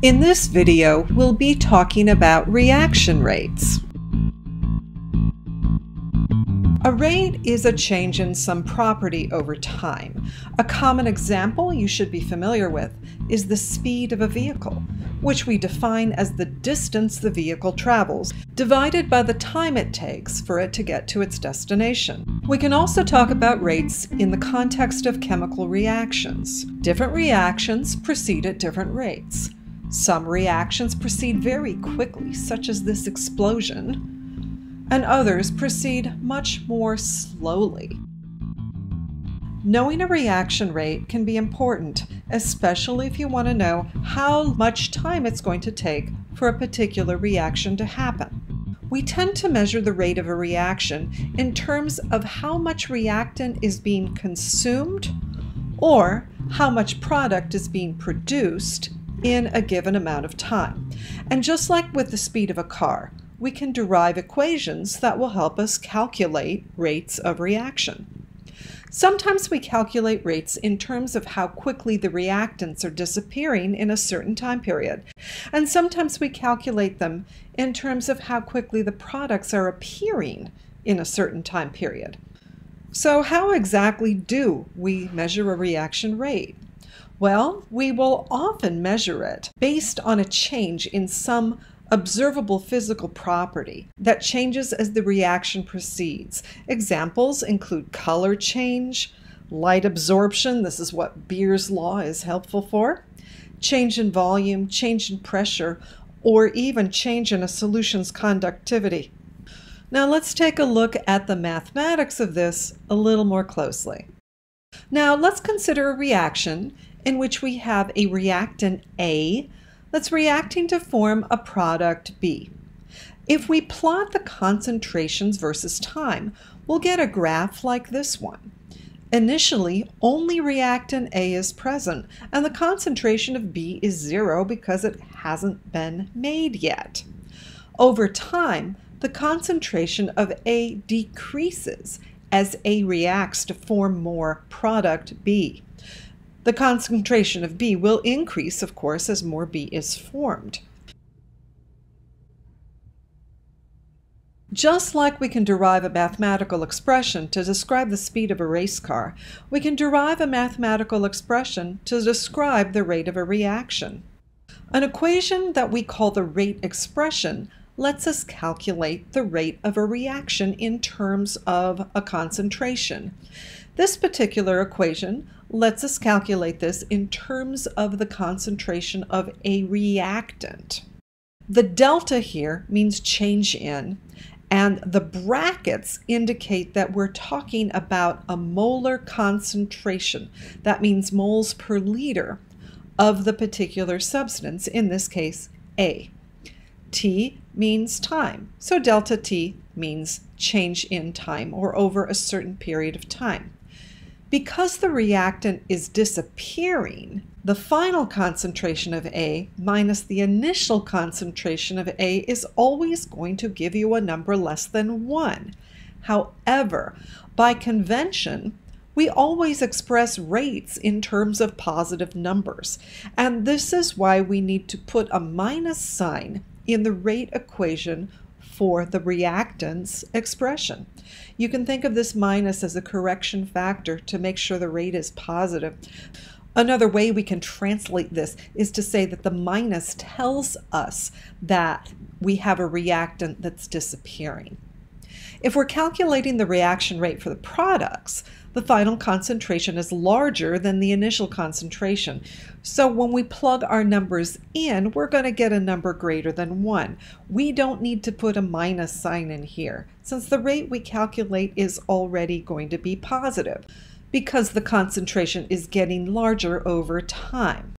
In this video, we'll be talking about reaction rates. Rate is a change in some property over time. A common example you should be familiar with is the speed of a vehicle, which we define as the distance the vehicle travels, divided by the time it takes for it to get to its destination. We can also talk about rates in the context of chemical reactions. Different reactions proceed at different rates. Some reactions proceed very quickly, such as this explosion, and others proceed much more slowly. Knowing a reaction rate can be important, especially if you want to know how much time it's going to take for a particular reaction to happen. We tend to measure the rate of a reaction in terms of how much reactant is being consumed or how much product is being produced in a given amount of time. And just like with the speed of a car, we can derive equations that will help us calculate rates of reaction. Sometimes we calculate rates in terms of how quickly the reactants are disappearing in a certain time period, and sometimes we calculate them in terms of how quickly the products are appearing in a certain time period. So how exactly do we measure a reaction rate? Well, we will often measure it based on a change in some observable physical property that changes as the reaction proceeds. Examples include color change, light absorption, this is what Beer's law is helpful for, change in volume, change in pressure, or even change in a solution's conductivity. Now let's take a look at the mathematics of this a little more closely. Now let's consider a reaction in which we have a reactant A that's reacting to form a product B. If we plot the concentrations versus time, we'll get a graph like this one. Initially, only reactant A is present, and the concentration of B is zero because it hasn't been made yet. Over time, the concentration of A decreases as A reacts to form more product B. The concentration of B will increase, of course, as more B is formed. Just like we can derive a mathematical expression to describe the speed of a race car, we can derive a mathematical expression to describe the rate of a reaction. An equation that we call the rate expression lets us calculate the rate of a reaction in terms of a concentration. This particular equation lets us calculate this in terms of the concentration of a reactant. The delta here means change in, and the brackets indicate that we're talking about a molar concentration. That means moles per liter of the particular substance, in this case, A. T means time, so delta T means change in time or over a certain period of time. Because the reactant is disappearing, the final concentration of A minus the initial concentration of A is always going to give you a number less than 1. However, by convention, we always express rates in terms of positive numbers, and this is why we need to put a minus sign in the rate equation for the reactants expression. You can think of this minus as a correction factor to make sure the rate is positive. Another way we can translate this is to say that the minus tells us that we have a reactant that's disappearing. If we're calculating the reaction rate for the products, the final concentration is larger than the initial concentration. So when we plug our numbers in, we're going to get a number greater than 1. We don't need to put a minus sign in here, since the rate we calculate is already going to be positive, because the concentration is getting larger over time.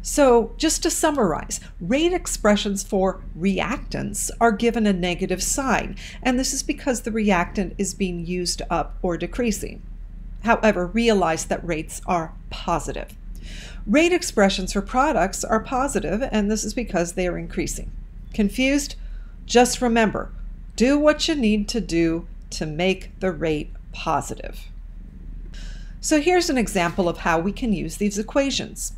So, just to summarize, rate expressions for reactants are given a negative sign, and this is because the reactant is being used up or decreasing. However, realize that rates are positive. Rate expressions for products are positive, and this is because they are increasing. Confused? Just remember, Do what you need to do to make the rate positive. So here's an example of how we can use these equations.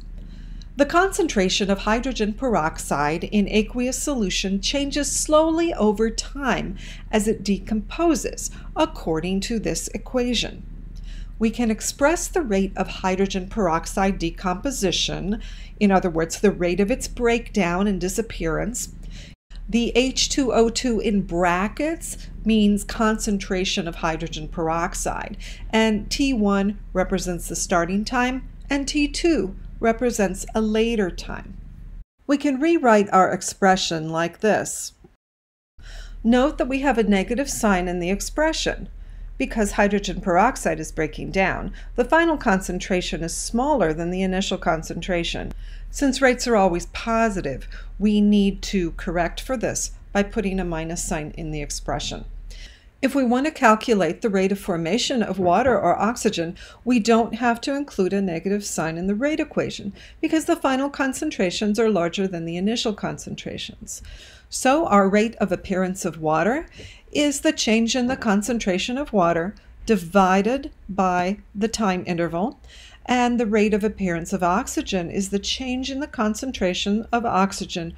The concentration of hydrogen peroxide in aqueous solution changes slowly over time as it decomposes, according to this equation. We can express the rate of hydrogen peroxide decomposition, in other words, the rate of its breakdown and disappearance. The H2O2 in brackets means concentration of hydrogen peroxide, and T1 represents the starting time, and T2 represents a later time. We can rewrite our expression like this. Note that we have a negative sign in the expression. Because hydrogen peroxide is breaking down, the final concentration is smaller than the initial concentration. Since rates are always positive, we need to correct for this by putting a minus sign in the expression. If we want to calculate the rate of formation of water or oxygen, we don't have to include a negative sign in the rate equation because the final concentrations are larger than the initial concentrations. So our rate of appearance of water is the change in the concentration of water divided by the time interval, and the rate of appearance of oxygen is the change in the concentration of oxygen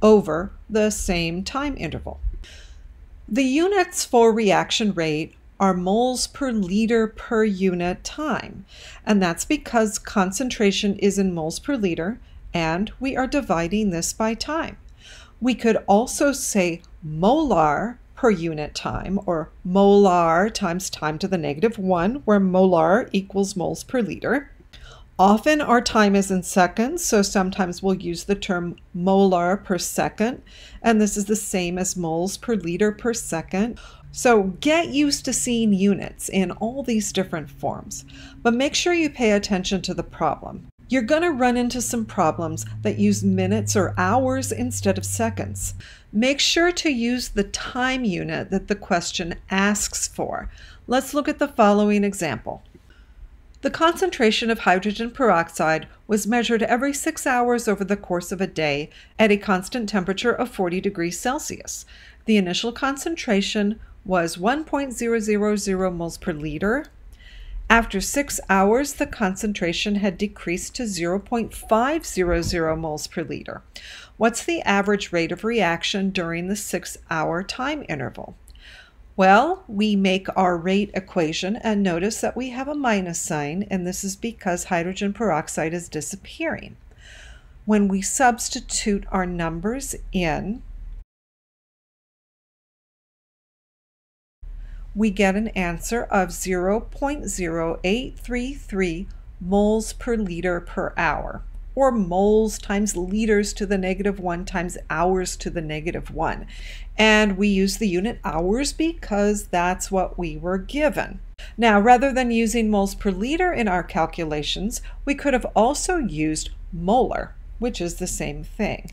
over the same time interval. The units for reaction rate are moles per liter per unit time, and that's because concentration is in moles per liter, and we are dividing this by time. We could also say molar per unit time, or molar times time to the negative 1, where molar equals moles per liter. Often our time is in seconds, so sometimes we'll use the term molar per second, and this is the same as moles per liter per second. So get used to seeing units in all these different forms, but make sure you pay attention to the problem. You're going to run into some problems that use minutes or hours instead of seconds. Make sure to use the time unit that the question asks for. Let's look at the following example. The concentration of hydrogen peroxide was measured every six hours over the course of a day at a constant temperature of 40 degrees Celsius. The initial concentration was 1.000 moles per liter. After six hours, the concentration had decreased to 0.500 moles per liter. What's the average rate of reaction during the six hour time interval? Well, we make our rate equation and notice that we have a minus sign, and this is because hydrogen peroxide is disappearing. When we substitute our numbers in, we get an answer of 0.0833 moles per liter per hour or moles times liters to the negative 1 times hours to the negative 1. And we use the unit hours because that's what we were given. Now, rather than using moles per liter in our calculations, we could have also used molar, which is the same thing.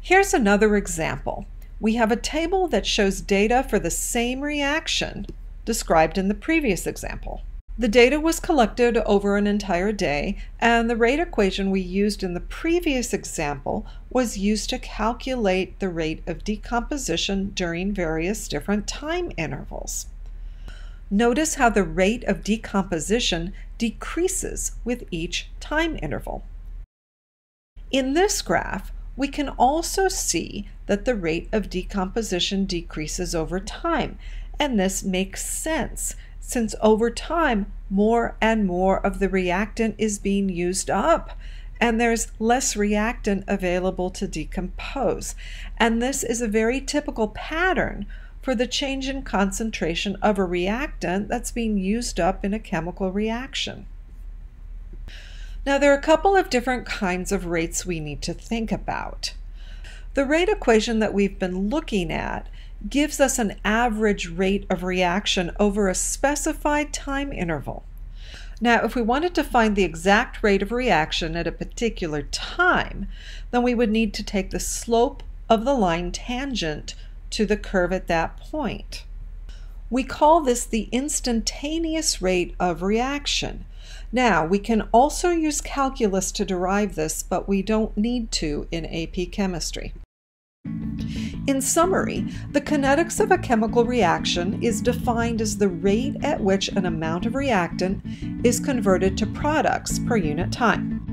Here's another example. We have a table that shows data for the same reaction described in the previous example. The data was collected over an entire day, and the rate equation we used in the previous example was used to calculate the rate of decomposition during various different time intervals. Notice how the rate of decomposition decreases with each time interval. In this graph, we can also see that the rate of decomposition decreases over time, and this makes sense since over time, more and more of the reactant is being used up and there's less reactant available to decompose. And this is a very typical pattern for the change in concentration of a reactant that's being used up in a chemical reaction. Now, there are a couple of different kinds of rates we need to think about. The rate equation that we've been looking at gives us an average rate of reaction over a specified time interval. Now, if we wanted to find the exact rate of reaction at a particular time, then we would need to take the slope of the line tangent to the curve at that point. We call this the instantaneous rate of reaction. Now, we can also use calculus to derive this, but we don't need to in AP chemistry. In summary, the kinetics of a chemical reaction is defined as the rate at which an amount of reactant is converted to products per unit time.